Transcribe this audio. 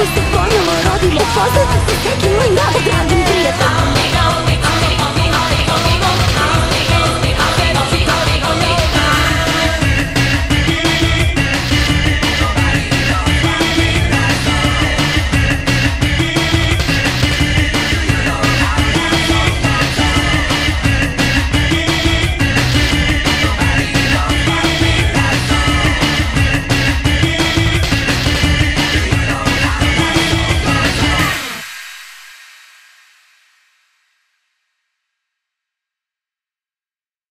Ako se ponovo rodimo, poznati se s nekim manjda odradim prijatelj